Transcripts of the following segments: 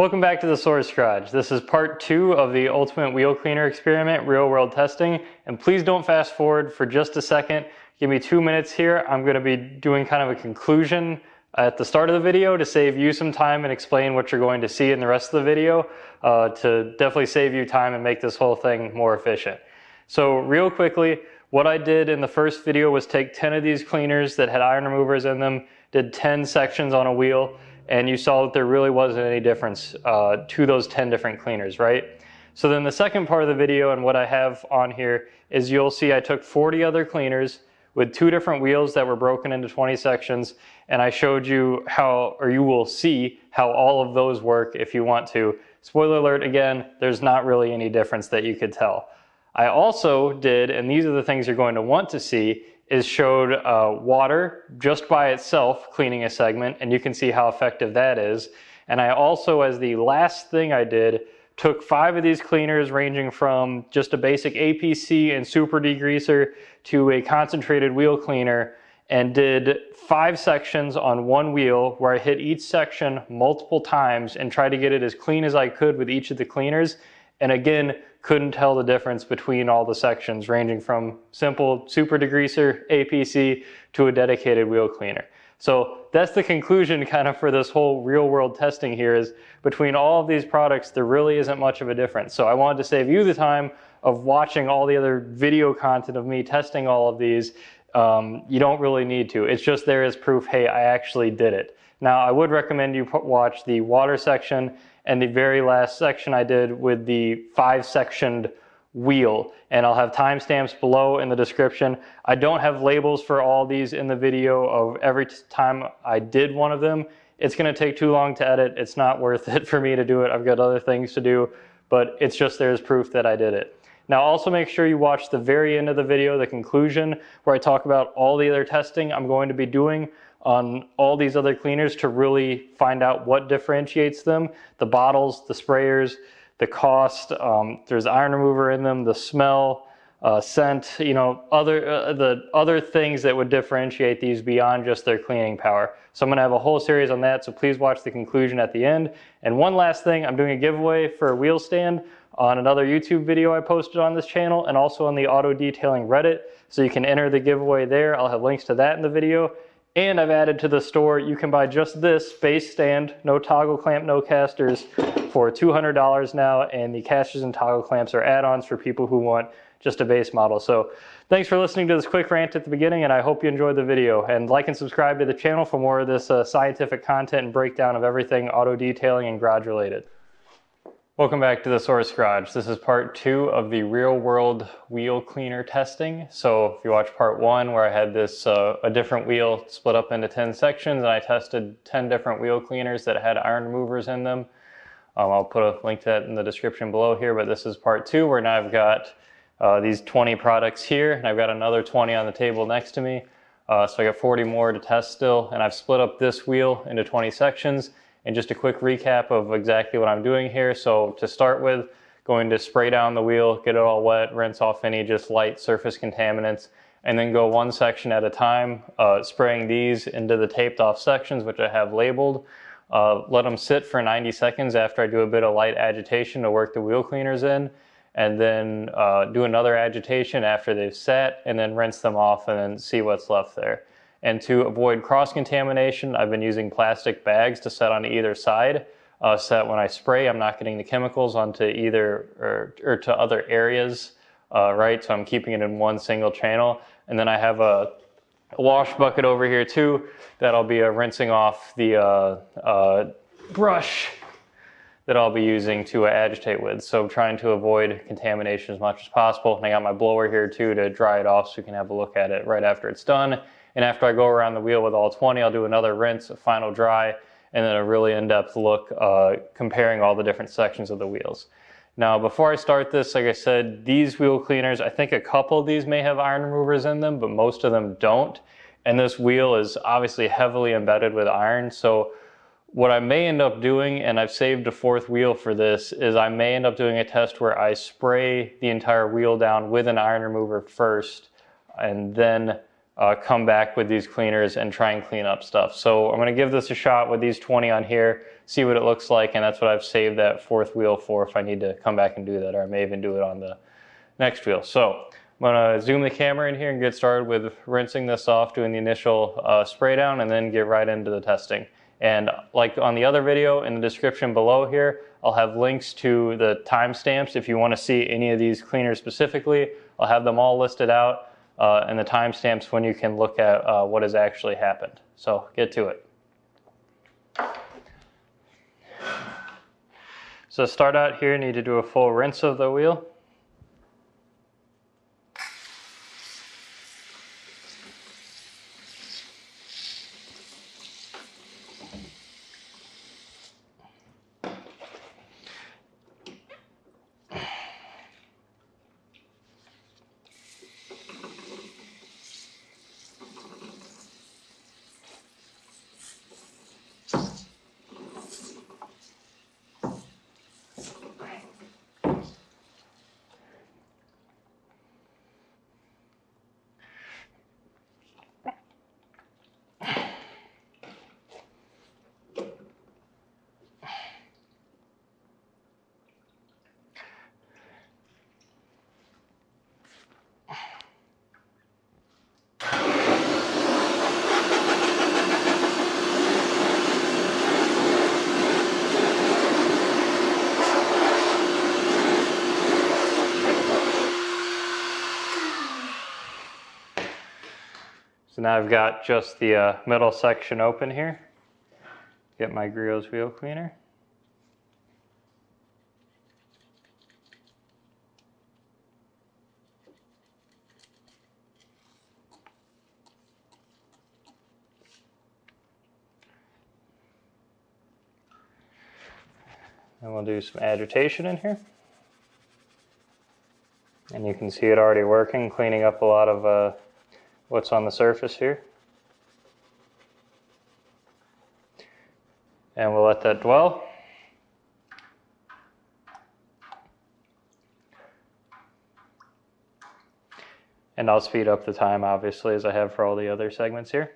Welcome back to the Source Garage. This is part two of the Ultimate Wheel Cleaner Experiment real world testing. And please don't fast forward for just a second. Give me two minutes here. I'm gonna be doing kind of a conclusion at the start of the video to save you some time and explain what you're going to see in the rest of the video uh, to definitely save you time and make this whole thing more efficient. So real quickly, what I did in the first video was take 10 of these cleaners that had iron removers in them, did 10 sections on a wheel, and you saw that there really wasn't any difference uh, to those 10 different cleaners, right? So then the second part of the video and what I have on here is you'll see I took 40 other cleaners with two different wheels that were broken into 20 sections and I showed you how, or you will see how all of those work if you want to. Spoiler alert again, there's not really any difference that you could tell. I also did, and these are the things you're going to want to see, is showed uh, water just by itself cleaning a segment, and you can see how effective that is. And I also, as the last thing I did, took five of these cleaners ranging from just a basic APC and super degreaser to a concentrated wheel cleaner and did five sections on one wheel where I hit each section multiple times and tried to get it as clean as I could with each of the cleaners. And again, couldn't tell the difference between all the sections ranging from simple super degreaser APC to a dedicated wheel cleaner. So that's the conclusion kind of for this whole real world testing here is between all of these products, there really isn't much of a difference. So I wanted to save you the time of watching all the other video content of me testing all of these. Um, you don't really need to. It's just there as proof, hey, I actually did it. Now, I would recommend you watch the water section and the very last section I did with the five sectioned wheel and I'll have timestamps below in the description. I don't have labels for all these in the video of every time I did one of them. It's gonna take too long to edit. It's not worth it for me to do it. I've got other things to do, but it's just there's proof that I did it. Now also make sure you watch the very end of the video, the conclusion, where I talk about all the other testing I'm going to be doing on all these other cleaners to really find out what differentiates them, the bottles, the sprayers, the cost, um, there's iron remover in them, the smell, uh, scent, you know, other uh, the other things that would differentiate these beyond just their cleaning power. So I'm gonna have a whole series on that, so please watch the conclusion at the end. And one last thing, I'm doing a giveaway for a wheel stand on another YouTube video I posted on this channel and also on the auto detailing Reddit. So you can enter the giveaway there. I'll have links to that in the video. And I've added to the store, you can buy just this base stand, no toggle clamp, no casters, for $200 now. And the casters and toggle clamps are add-ons for people who want just a base model. So thanks for listening to this quick rant at the beginning, and I hope you enjoyed the video. And like and subscribe to the channel for more of this uh, scientific content and breakdown of everything auto detailing and garage related. Welcome back to the Source Garage. This is part two of the real world wheel cleaner testing. So if you watch part one where I had this, uh, a different wheel split up into 10 sections and I tested 10 different wheel cleaners that had iron removers in them. Um, I'll put a link to that in the description below here, but this is part two where now I've got uh, these 20 products here and I've got another 20 on the table next to me. Uh, so I got 40 more to test still and I've split up this wheel into 20 sections and just a quick recap of exactly what I'm doing here. So to start with, going to spray down the wheel, get it all wet, rinse off any just light surface contaminants, and then go one section at a time, uh, spraying these into the taped off sections, which I have labeled. Uh, let them sit for 90 seconds after I do a bit of light agitation to work the wheel cleaners in, and then uh, do another agitation after they've sat, and then rinse them off and then see what's left there. And to avoid cross-contamination, I've been using plastic bags to set on either side uh, so that when I spray, I'm not getting the chemicals onto either or, or to other areas, uh, right? So I'm keeping it in one single channel. And then I have a, wash bucket over here too that I'll be uh, rinsing off the uh, uh, brush that I'll be using to uh, agitate with. So I'm trying to avoid contamination as much as possible. And I got my blower here too to dry it off so you can have a look at it right after it's done. And after I go around the wheel with all 20, I'll do another rinse, a final dry, and then a really in-depth look uh, comparing all the different sections of the wheels. Now, before I start this, like I said, these wheel cleaners, I think a couple of these may have iron removers in them, but most of them don't. And this wheel is obviously heavily embedded with iron. So what I may end up doing, and I've saved a fourth wheel for this, is I may end up doing a test where I spray the entire wheel down with an iron remover first, and then uh, come back with these cleaners and try and clean up stuff. So I'm to give this a shot with these 20 on here, see what it looks like, and that's what I've saved that fourth wheel for if I need to come back and do that, or I may even do it on the next wheel. So I'm to zoom the camera in here and get started with rinsing this off, doing the initial uh, spray down, and then get right into the testing. And like on the other video in the description below here, I'll have links to the timestamps if you want to see any of these cleaners specifically. I'll have them all listed out uh, and the timestamps when you can look at uh, what has actually happened. So get to it. So start out here, need to do a full rinse of the wheel. So now I've got just the uh, middle section open here. Get my Griot's wheel cleaner. And we'll do some agitation in here. And you can see it already working, cleaning up a lot of uh, what's on the surface here. And we'll let that dwell. And I'll speed up the time, obviously, as I have for all the other segments here.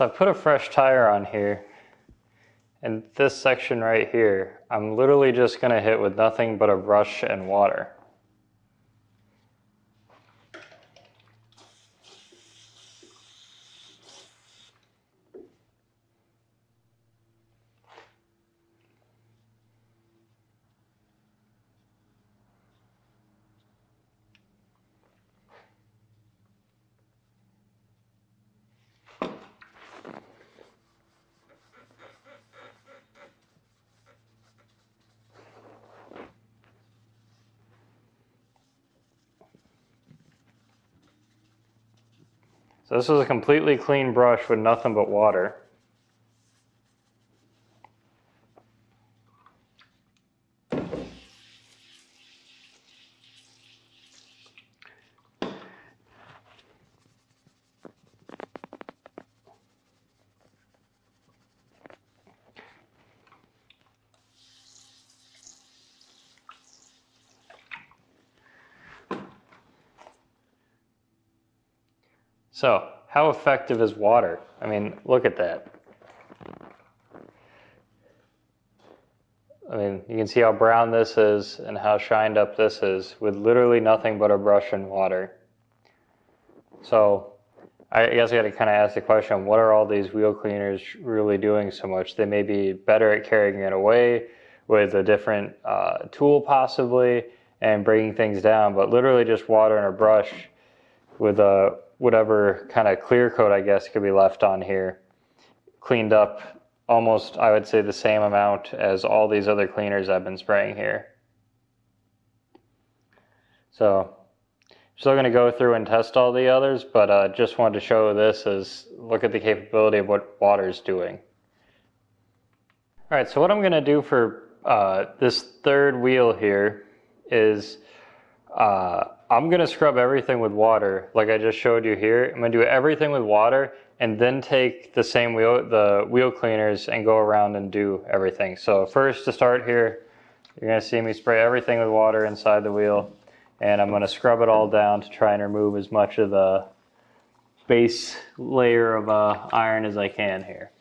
So I put a fresh tire on here. And this section right here, I'm literally just gonna hit with nothing but a brush and water. So this is a completely clean brush with nothing but water. So, how effective is water? I mean, look at that. I mean, you can see how brown this is and how shined up this is with literally nothing but a brush and water. So, I guess I got to kind of ask the question what are all these wheel cleaners really doing so much? They may be better at carrying it away with a different uh, tool, possibly, and bringing things down, but literally just water and a brush with a whatever kind of clear coat I guess could be left on here cleaned up almost I would say the same amount as all these other cleaners I've been spraying here. So still going to go through and test all the others, but uh, just wanted to show this as look at the capability of what water is doing. All right, so what I'm going to do for uh, this third wheel here is uh, I'm gonna scrub everything with water, like I just showed you here. I'm gonna do everything with water and then take the same wheel, the wheel cleaners and go around and do everything. So first to start here, you're gonna see me spray everything with water inside the wheel and I'm gonna scrub it all down to try and remove as much of the base layer of uh, iron as I can here.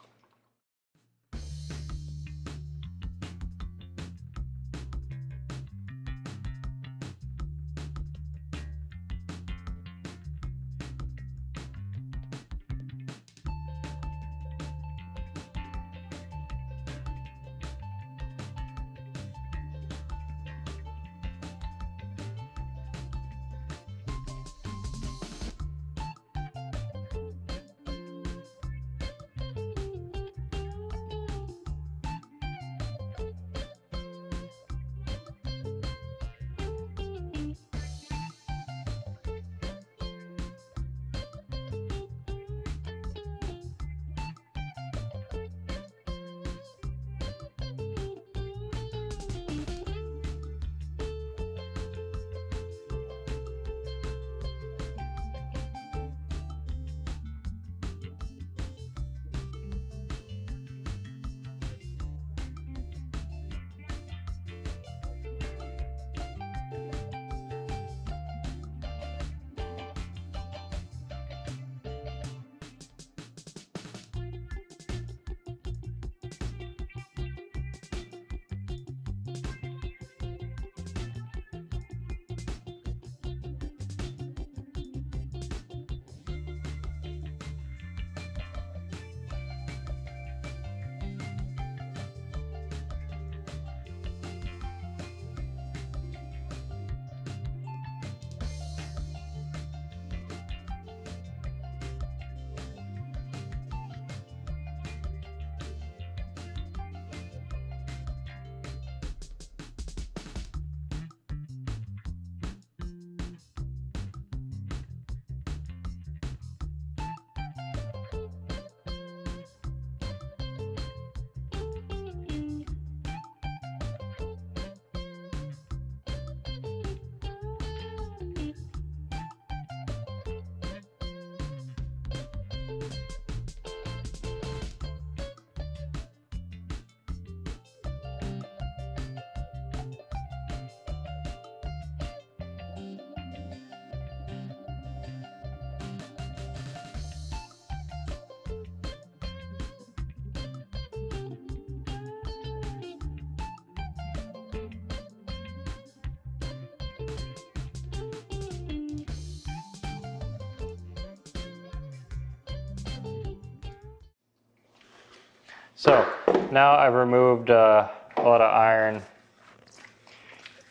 So now I've removed uh, a lot of iron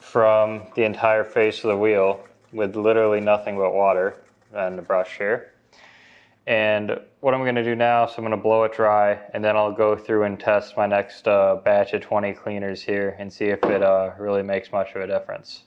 from the entire face of the wheel with literally nothing but water and a brush here. And what I'm gonna do now, so I'm gonna blow it dry and then I'll go through and test my next uh, batch of 20 cleaners here and see if it uh, really makes much of a difference.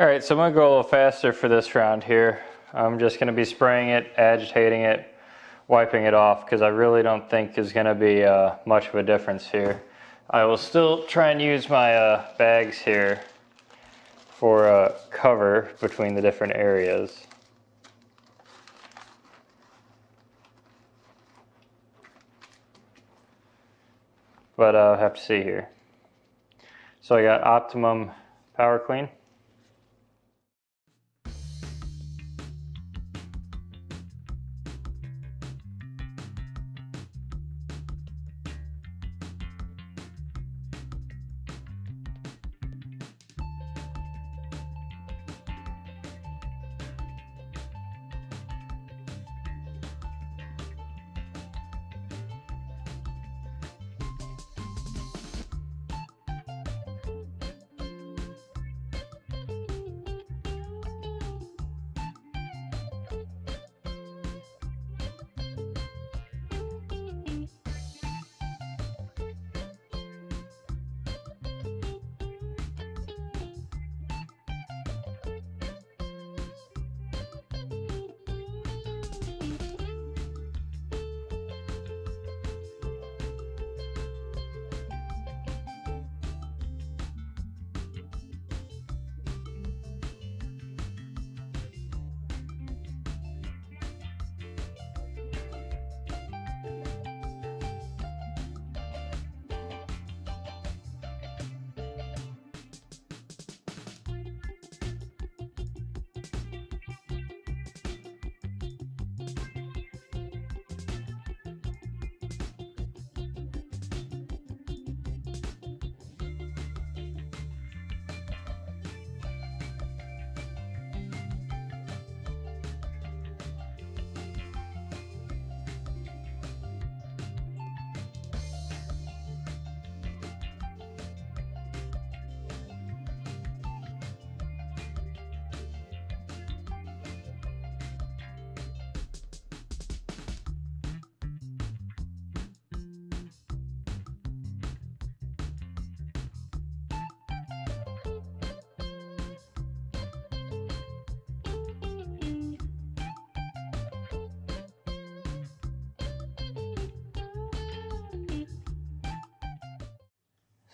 All right, so I'm gonna go a little faster for this round here. I'm just gonna be spraying it, agitating it, wiping it off because I really don't think is gonna be uh, much of a difference here. I will still try and use my uh, bags here for uh, cover between the different areas. But I'll have to see here. So I got Optimum Power Clean.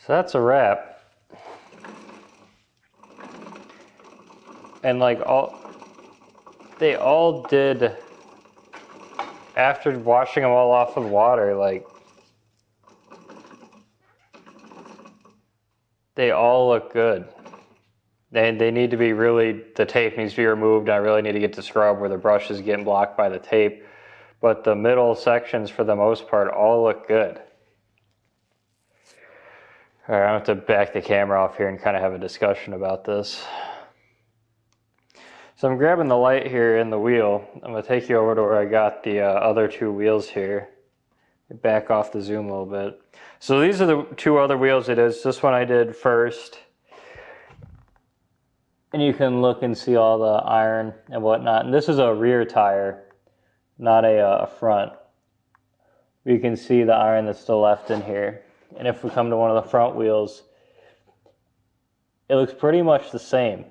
So that's a wrap. And like all, they all did, after washing them all off with water, like, they all look good. They, they need to be really, the tape needs to be removed. I really need to get to scrub where the brush is getting blocked by the tape. But the middle sections, for the most part, all look good. All right, I have to back the camera off here and kind of have a discussion about this. So I'm grabbing the light here in the wheel. I'm gonna take you over to where I got the uh, other two wheels here. Back off the zoom a little bit. So these are the two other wheels it is. This one I did first. And you can look and see all the iron and whatnot. And this is a rear tire, not a, uh, a front. You can see the iron that's still left in here. And if we come to one of the front wheels, it looks pretty much the same.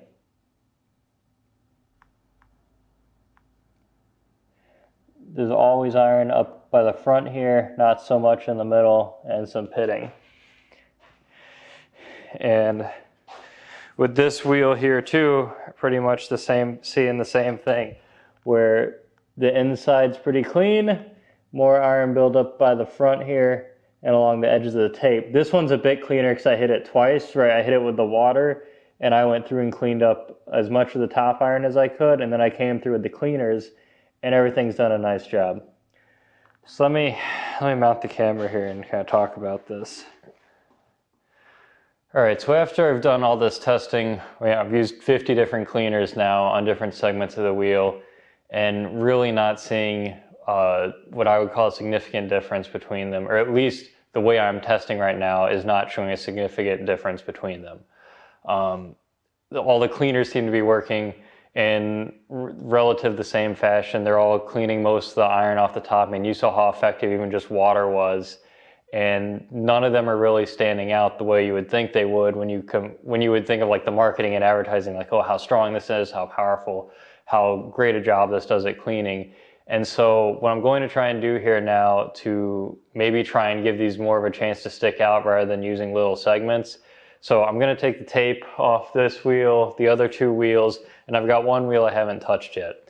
There's always iron up by the front here, not so much in the middle, and some pitting. And with this wheel here too, pretty much the same, seeing the same thing, where the inside's pretty clean, more iron buildup by the front here and along the edges of the tape. This one's a bit cleaner because I hit it twice, right? I hit it with the water and I went through and cleaned up as much of the top iron as I could, and then I came through with the cleaners, and everything's done a nice job. So let me let me mount the camera here and kind of talk about this. All right, so after I've done all this testing, I've used 50 different cleaners now on different segments of the wheel, and really not seeing uh, what I would call a significant difference between them, or at least the way I'm testing right now is not showing a significant difference between them. Um, all the cleaners seem to be working in relative the same fashion. They're all cleaning most of the iron off the top. I mean, you saw how effective even just water was, and none of them are really standing out the way you would think they would when you come when you would think of like the marketing and advertising, like oh how strong this is, how powerful, how great a job this does at cleaning. And so what I'm going to try and do here now to maybe try and give these more of a chance to stick out rather than using little segments so I'm going to take the tape off this wheel, the other two wheels, and I've got one wheel I haven't touched yet.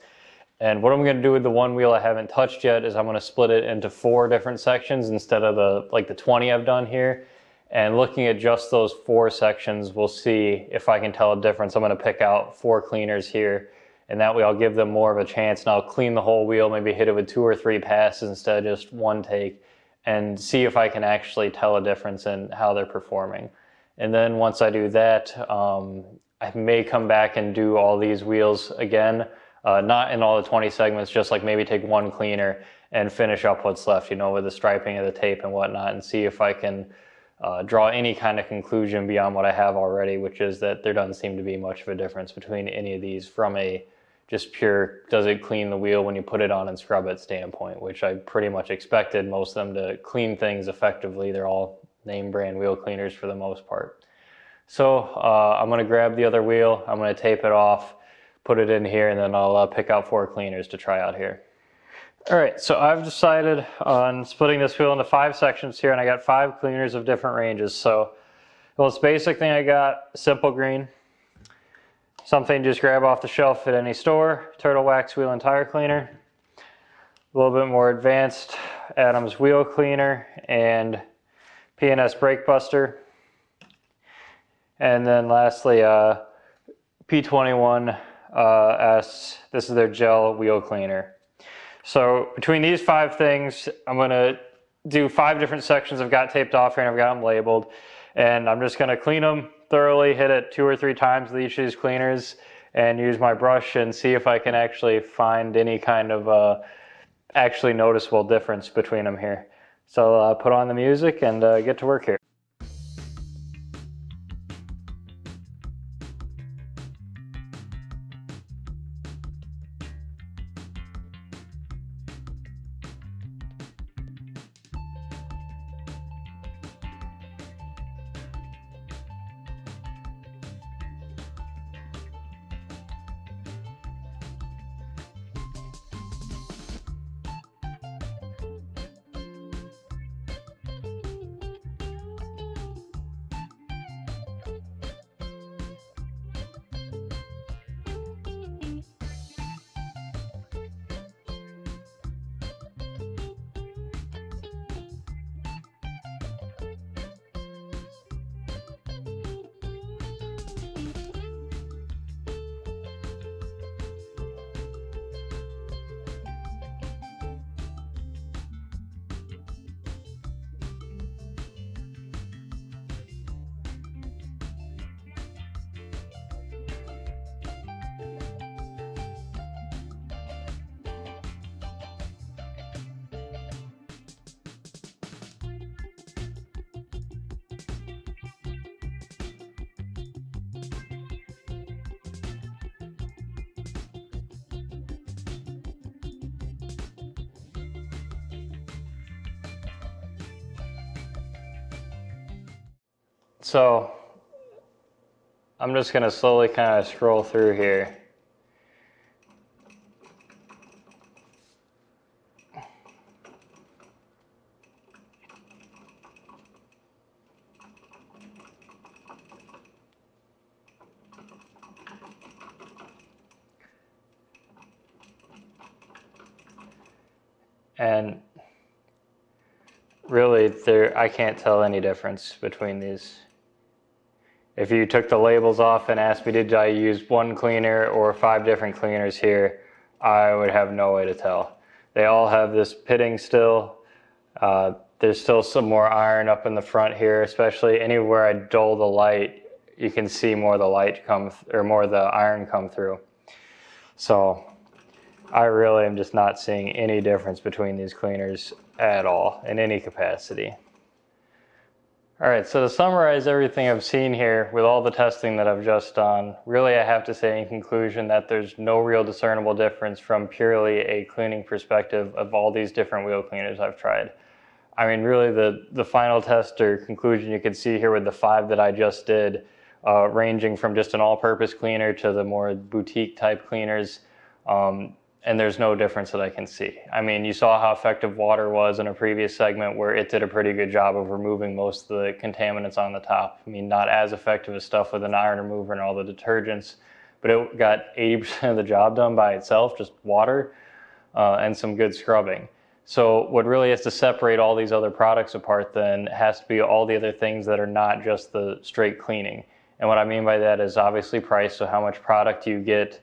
And what I'm going to do with the one wheel I haven't touched yet is I'm going to split it into four different sections instead of the like the 20 I've done here. And looking at just those four sections, we'll see if I can tell a difference. I'm going to pick out four cleaners here, and that way I'll give them more of a chance. And I'll clean the whole wheel, maybe hit it with two or three passes instead of just one take, and see if I can actually tell a difference in how they're performing. And then once I do that, um, I may come back and do all these wheels again, uh, not in all the 20 segments, just like maybe take one cleaner and finish up what's left, you know, with the striping of the tape and whatnot, and see if I can uh, draw any kind of conclusion beyond what I have already, which is that there doesn't seem to be much of a difference between any of these from a just pure does it clean the wheel when you put it on and scrub it standpoint, which I pretty much expected most of them to clean things effectively. They're all name brand wheel cleaners for the most part. So uh, I'm going to grab the other wheel, I'm going to tape it off, put it in here, and then I'll uh, pick out four cleaners to try out here. All right, so I've decided on splitting this wheel into five sections here, and I got five cleaners of different ranges. So the most basic thing I got, simple green. Something just grab off the shelf at any store, Turtle Wax Wheel and Tire Cleaner. A little bit more advanced, Adams Wheel Cleaner, and P&S Brake Buster. And then lastly, uh, P21S, uh, this is their gel wheel cleaner. So between these five things, I'm gonna do five different sections I've got taped off here and I've got them labeled. And I'm just gonna clean them thoroughly, hit it two or three times with each of these cleaners and use my brush and see if I can actually find any kind of uh, actually noticeable difference between them here. So uh, put on the music and uh, get to work here. So I'm just going to slowly kind of scroll through here. And really, there I can't tell any difference between these. If you took the labels off and asked me, did I use one cleaner or five different cleaners here, I would have no way to tell. They all have this pitting still. Uh, there's still some more iron up in the front here, especially anywhere I dull the light, you can see more of the light come, or more of the iron come through. So I really am just not seeing any difference between these cleaners at all in any capacity. All right, so to summarize everything I've seen here with all the testing that I've just done, really I have to say in conclusion that there's no real discernible difference from purely a cleaning perspective of all these different wheel cleaners I've tried. I mean, really the, the final test or conclusion you can see here with the five that I just did, uh, ranging from just an all-purpose cleaner to the more boutique type cleaners, um, and there's no difference that I can see. I mean, you saw how effective water was in a previous segment where it did a pretty good job of removing most of the contaminants on the top. I mean, not as effective as stuff with an iron remover and all the detergents, but it got 80% of the job done by itself, just water uh, and some good scrubbing. So what really has to separate all these other products apart then has to be all the other things that are not just the straight cleaning. And what I mean by that is obviously price, so how much product you get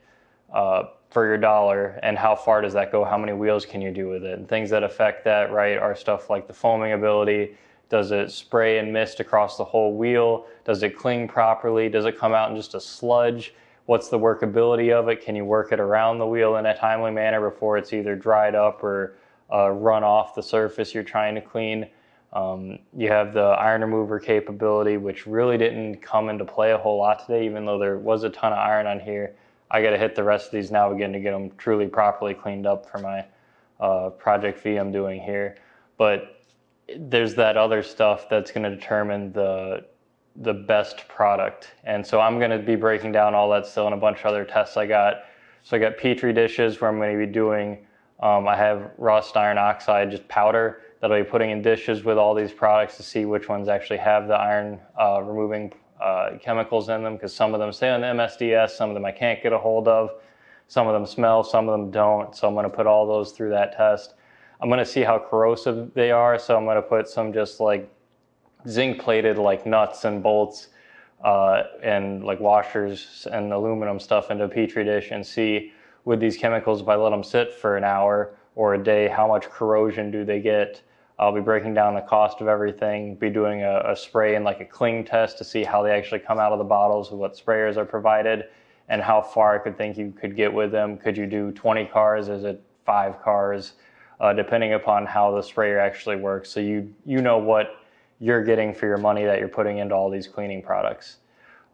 uh, for your dollar and how far does that go? How many wheels can you do with it? And things that affect that, right, are stuff like the foaming ability. Does it spray and mist across the whole wheel? Does it cling properly? Does it come out in just a sludge? What's the workability of it? Can you work it around the wheel in a timely manner before it's either dried up or uh, run off the surface you're trying to clean? Um, you have the iron remover capability, which really didn't come into play a whole lot today, even though there was a ton of iron on here. I got to hit the rest of these now again to get them truly properly cleaned up for my uh, project I'm doing here. But there's that other stuff that's going to determine the the best product. And so I'm going to be breaking down all that still in a bunch of other tests I got. So I got Petri dishes where I'm going to be doing, um, I have rust iron oxide, just powder that I'll be putting in dishes with all these products to see which ones actually have the iron uh, removing uh, chemicals in them because some of them say on the MSDS, some of them I can't get a hold of. Some of them smell, some of them don't. So I'm going to put all those through that test. I'm going to see how corrosive they are. So I'm going to put some just like zinc plated like nuts and bolts uh, and like washers and aluminum stuff into a petri dish and see with these chemicals if I let them sit for an hour or a day, how much corrosion do they get? I'll be breaking down the cost of everything, be doing a, a, spray and like a cling test to see how they actually come out of the bottles what sprayers are provided and how far I could think you could get with them. Could you do 20 cars? Is it five cars? Uh, depending upon how the sprayer actually works. So you, you know what you're getting for your money that you're putting into all these cleaning products.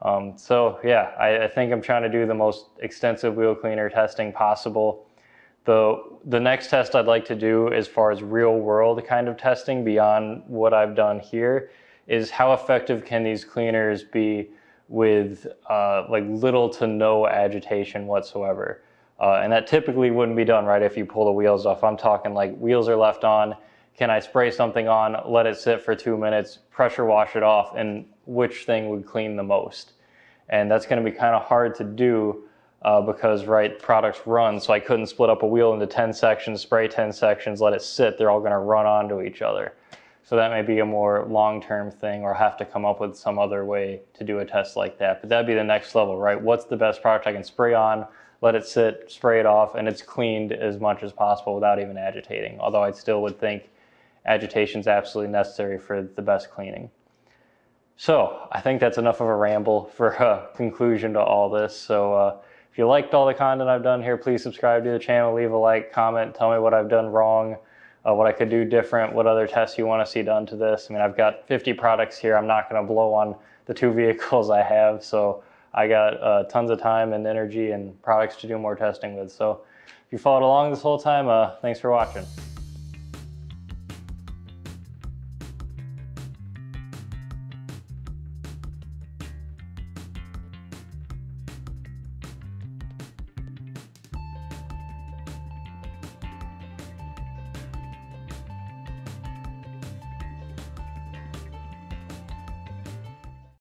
Um, so yeah, I, I think I'm trying to do the most extensive wheel cleaner testing possible. The, the next test I'd like to do as far as real world kind of testing beyond what I've done here is how effective can these cleaners be with uh, like little to no agitation whatsoever. Uh, and that typically wouldn't be done right if you pull the wheels off. I'm talking like wheels are left on. Can I spray something on, let it sit for two minutes, pressure wash it off, and which thing would clean the most? And that's going to be kind of hard to do uh, because right products run so I couldn't split up a wheel into 10 sections spray 10 sections let it sit they're all going to run onto each other. So that may be a more long-term thing or have to come up with some other way to do a test like that but that'd be the next level right? What's the best product I can spray on let it sit spray it off and it's cleaned as much as possible without even agitating although I still would think agitation is absolutely necessary for the best cleaning. So I think that's enough of a ramble for a conclusion to all this so uh, if you liked all the content I've done here, please subscribe to the channel, leave a like, comment, tell me what I've done wrong, uh, what I could do different, what other tests you want to see done to this. I mean, I've got 50 products here. I'm not going to blow on the two vehicles I have, so I got uh, tons of time and energy and products to do more testing with. So if you followed along this whole time, uh, thanks for watching.